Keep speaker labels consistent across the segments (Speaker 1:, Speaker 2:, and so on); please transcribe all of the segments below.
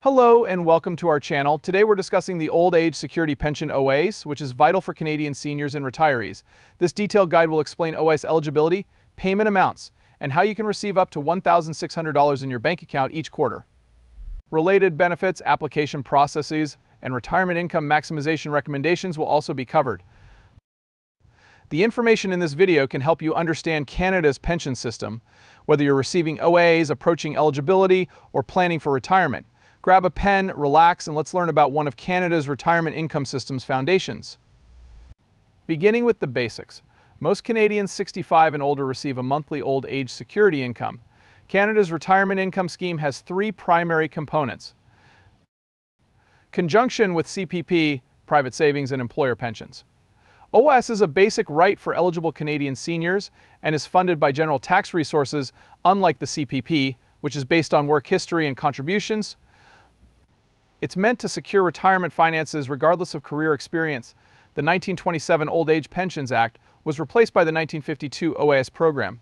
Speaker 1: Hello and welcome to our channel. Today we're discussing the Old Age Security Pension OAS, which is vital for Canadian seniors and retirees. This detailed guide will explain OAS eligibility, payment amounts, and how you can receive up to $1,600 in your bank account each quarter. Related benefits, application processes, and retirement income maximization recommendations will also be covered. The information in this video can help you understand Canada's pension system, whether you're receiving OAS, approaching eligibility, or planning for retirement. Grab a pen, relax, and let's learn about one of Canada's retirement income system's foundations. Beginning with the basics. Most Canadians 65 and older receive a monthly old age security income. Canada's retirement income scheme has three primary components. Conjunction with CPP, private savings, and employer pensions. OAS is a basic right for eligible Canadian seniors and is funded by general tax resources, unlike the CPP, which is based on work history and contributions, it's meant to secure retirement finances regardless of career experience. The 1927 Old Age Pensions Act was replaced by the 1952 OAS program.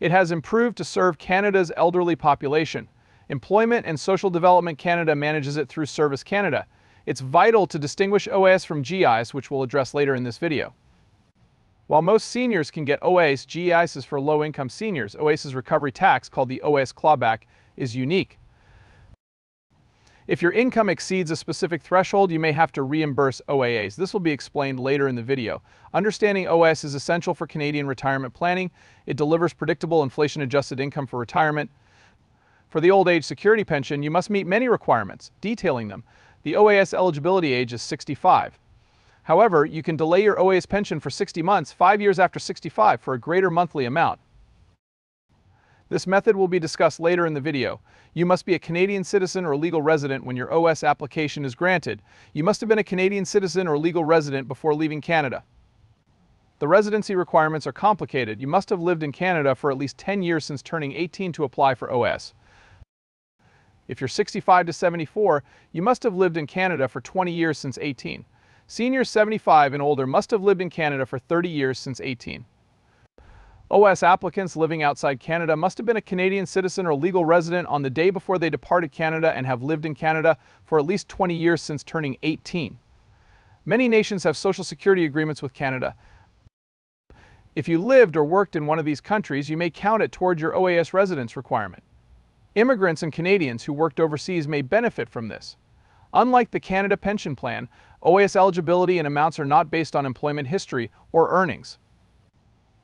Speaker 1: It has improved to serve Canada's elderly population. Employment and Social Development Canada manages it through Service Canada. It's vital to distinguish OAS from GIS, which we'll address later in this video. While most seniors can get OAS, GIS is for low-income seniors. OAS's recovery tax, called the OAS clawback, is unique. If your income exceeds a specific threshold, you may have to reimburse OAS. This will be explained later in the video. Understanding OAS is essential for Canadian retirement planning. It delivers predictable inflation-adjusted income for retirement. For the old age security pension, you must meet many requirements, detailing them. The OAS eligibility age is 65. However, you can delay your OAS pension for 60 months, five years after 65, for a greater monthly amount. This method will be discussed later in the video. You must be a Canadian citizen or legal resident when your OAS application is granted. You must have been a Canadian citizen or legal resident before leaving Canada. The residency requirements are complicated. You must have lived in Canada for at least 10 years since turning 18 to apply for OAS. If you're 65 to 74, you must have lived in Canada for 20 years since 18. Seniors 75 and older must have lived in Canada for 30 years since 18. OAS applicants living outside Canada must have been a Canadian citizen or legal resident on the day before they departed Canada and have lived in Canada for at least 20 years since turning 18. Many nations have social security agreements with Canada. If you lived or worked in one of these countries, you may count it toward your OAS residence requirement. Immigrants and Canadians who worked overseas may benefit from this. Unlike the Canada Pension Plan, OAS eligibility and amounts are not based on employment history or earnings.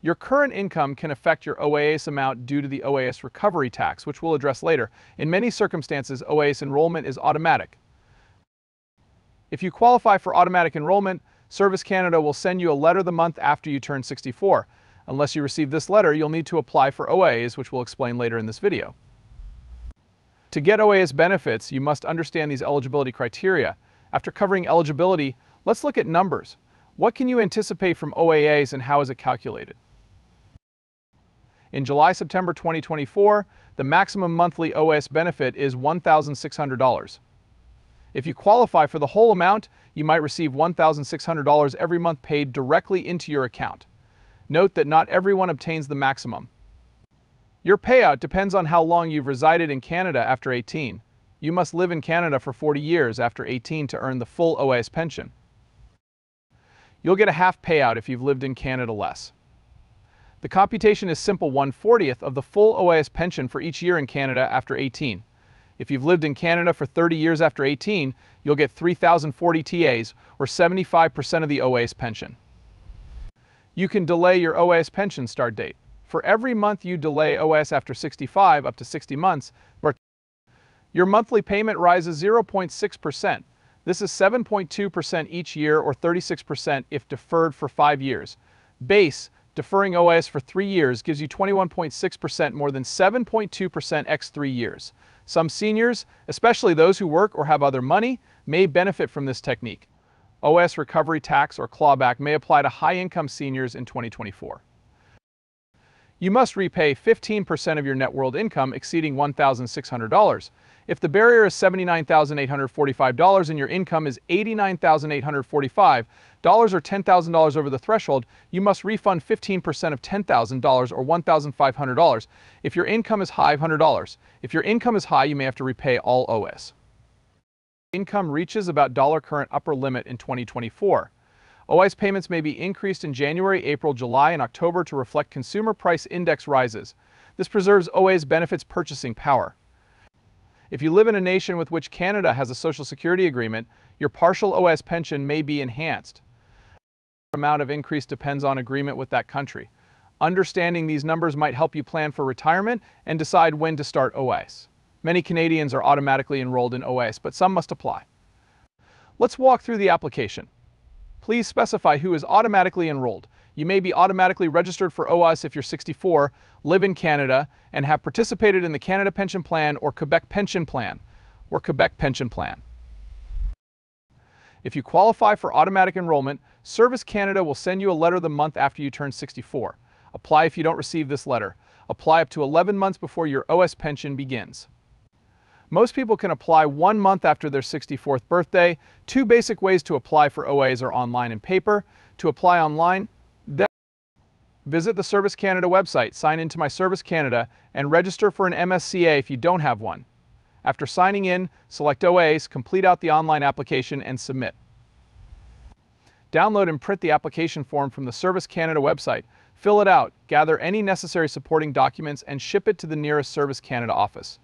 Speaker 1: Your current income can affect your OAS amount due to the OAS recovery tax, which we'll address later. In many circumstances, OAS enrollment is automatic. If you qualify for automatic enrollment, Service Canada will send you a letter the month after you turn 64. Unless you receive this letter, you'll need to apply for OAS, which we'll explain later in this video. To get OAS benefits, you must understand these eligibility criteria. After covering eligibility, let's look at numbers. What can you anticipate from OAS and how is it calculated? In July-September 2024, the maximum monthly OAS benefit is $1,600. If you qualify for the whole amount, you might receive $1,600 every month paid directly into your account. Note that not everyone obtains the maximum. Your payout depends on how long you've resided in Canada after 18. You must live in Canada for 40 years after 18 to earn the full OAS pension. You'll get a half payout if you've lived in Canada less. The computation is simple 1 40th of the full OAS pension for each year in Canada after 18. If you've lived in Canada for 30 years after 18, you'll get 3,040 TAs, or 75% of the OAS pension. You can delay your OAS pension start date. For every month you delay OAS after 65 up to 60 months, your monthly payment rises 0.6%. This is 7.2% each year or 36% if deferred for five years. Base deferring OAS for three years gives you 21.6% more than 7.2% x three years. Some seniors, especially those who work or have other money, may benefit from this technique. OAS recovery tax or clawback may apply to high-income seniors in 2024. You must repay 15% of your net world income exceeding $1,600. If the barrier is $79,845 and your income is $89,845 or $10,000 over the threshold, you must refund 15% of $10,000 or $1,500. If your income is high, $100. If your income is high, you may have to repay all OAS. Income reaches about dollar current upper limit in 2024. OAS payments may be increased in January, April, July, and October to reflect consumer price index rises. This preserves OAS benefits purchasing power. If you live in a nation with which Canada has a social security agreement, your partial OAS pension may be enhanced. The amount of increase depends on agreement with that country. Understanding these numbers might help you plan for retirement and decide when to start OAS. Many Canadians are automatically enrolled in OAS, but some must apply. Let's walk through the application. Please specify who is automatically enrolled. You may be automatically registered for OAS if you're 64, live in Canada, and have participated in the Canada Pension Plan or Quebec Pension Plan, or Quebec Pension Plan. If you qualify for automatic enrollment, Service Canada will send you a letter the month after you turn 64. Apply if you don't receive this letter. Apply up to 11 months before your OAS pension begins. Most people can apply one month after their 64th birthday. Two basic ways to apply for OAS are online and paper. To apply online, Visit the Service Canada website, sign into My Service Canada, and register for an MSCA if you don't have one. After signing in, select OAS, complete out the online application, and submit. Download and print the application form from the Service Canada website, fill it out, gather any necessary supporting documents, and ship it to the nearest Service Canada office.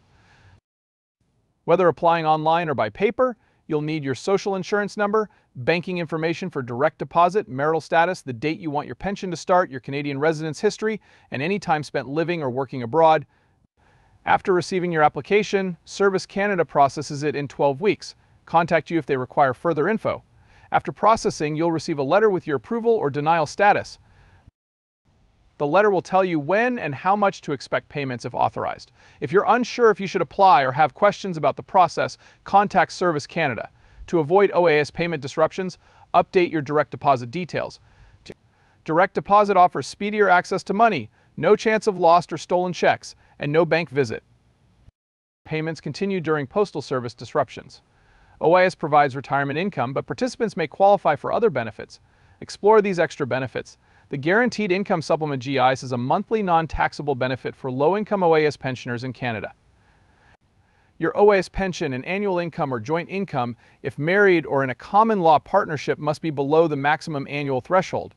Speaker 1: Whether applying online or by paper, You'll need your social insurance number, banking information for direct deposit, marital status, the date you want your pension to start, your Canadian residence history, and any time spent living or working abroad. After receiving your application, Service Canada processes it in 12 weeks. Contact you if they require further info. After processing, you'll receive a letter with your approval or denial status. The letter will tell you when and how much to expect payments if authorized. If you're unsure if you should apply or have questions about the process, contact Service Canada. To avoid OAS payment disruptions, update your direct deposit details. Direct deposit offers speedier access to money, no chance of lost or stolen checks, and no bank visit. Payments continue during postal service disruptions. OAS provides retirement income, but participants may qualify for other benefits. Explore these extra benefits. The Guaranteed Income Supplement GIS is a monthly non-taxable benefit for low-income OAS pensioners in Canada. Your OAS pension and annual income or joint income, if married or in a common law partnership, must be below the maximum annual threshold.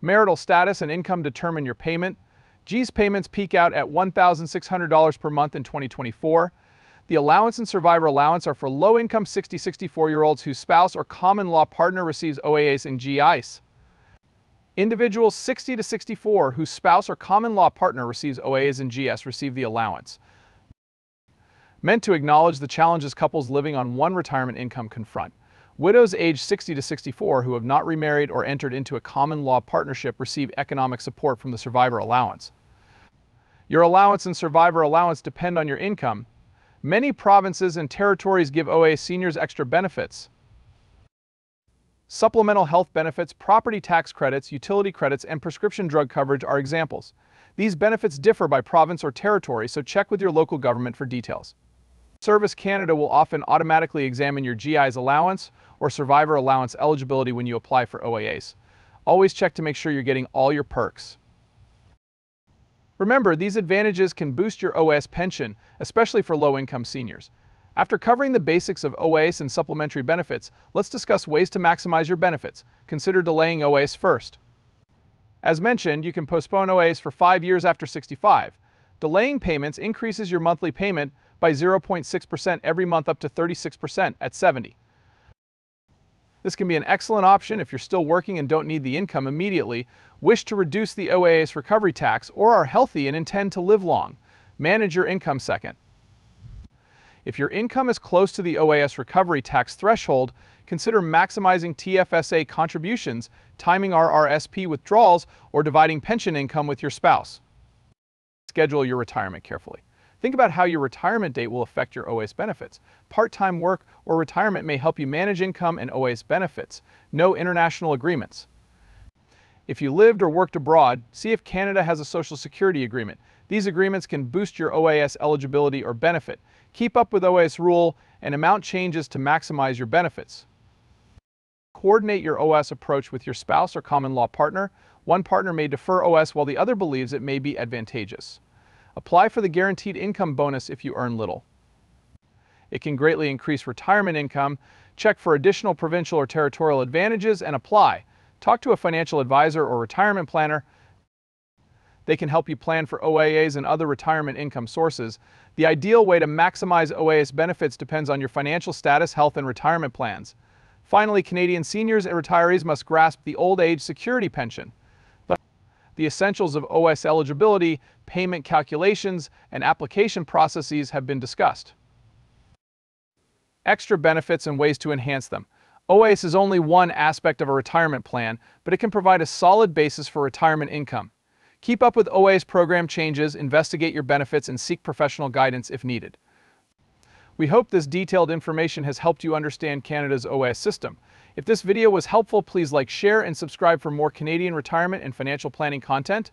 Speaker 1: Marital status and income determine your payment. GIS payments peak out at $1,600 per month in 2024. The allowance and survivor allowance are for low-income 60-64-year-olds whose spouse or common law partner receives OAS and GIS. Individuals 60 to 64 whose spouse or common law partner receives OAS and GIS receive the allowance. Meant to acknowledge the challenges couples living on one retirement income confront. Widows aged 60 to 64 who have not remarried or entered into a common law partnership receive economic support from the survivor allowance. Your allowance and survivor allowance depend on your income. Many provinces and territories give OA seniors extra benefits, Supplemental health benefits, property tax credits, utility credits, and prescription drug coverage are examples. These benefits differ by province or territory, so check with your local government for details. Service Canada will often automatically examine your GIS allowance or survivor allowance eligibility when you apply for OAS. Always check to make sure you're getting all your perks. Remember, these advantages can boost your OAS pension, especially for low-income seniors. After covering the basics of OAS and supplementary benefits, let's discuss ways to maximize your benefits. Consider delaying OAS first. As mentioned, you can postpone OAS for five years after 65. Delaying payments increases your monthly payment by 0.6% every month up to 36% at 70. This can be an excellent option if you're still working and don't need the income immediately, wish to reduce the OAS recovery tax, or are healthy and intend to live long. Manage your income second. If your income is close to the OAS recovery tax threshold, consider maximizing TFSA contributions, timing RRSP withdrawals, or dividing pension income with your spouse. Schedule your retirement carefully. Think about how your retirement date will affect your OAS benefits. Part-time work or retirement may help you manage income and OAS benefits. No international agreements. If you lived or worked abroad, see if Canada has a Social Security agreement. These agreements can boost your OAS eligibility or benefit. Keep up with OAS rule and amount changes to maximize your benefits. Coordinate your OAS approach with your spouse or common law partner. One partner may defer OAS while the other believes it may be advantageous. Apply for the guaranteed income bonus if you earn little. It can greatly increase retirement income. Check for additional provincial or territorial advantages and apply. Talk to a financial advisor or retirement planner. They can help you plan for OAS and other retirement income sources. The ideal way to maximize OAS benefits depends on your financial status, health, and retirement plans. Finally, Canadian seniors and retirees must grasp the old age security pension. The essentials of OAS eligibility, payment calculations, and application processes have been discussed. Extra benefits and ways to enhance them. OAS is only one aspect of a retirement plan, but it can provide a solid basis for retirement income. Keep up with OAS program changes, investigate your benefits, and seek professional guidance if needed. We hope this detailed information has helped you understand Canada's OAS system. If this video was helpful, please like, share, and subscribe for more Canadian retirement and financial planning content.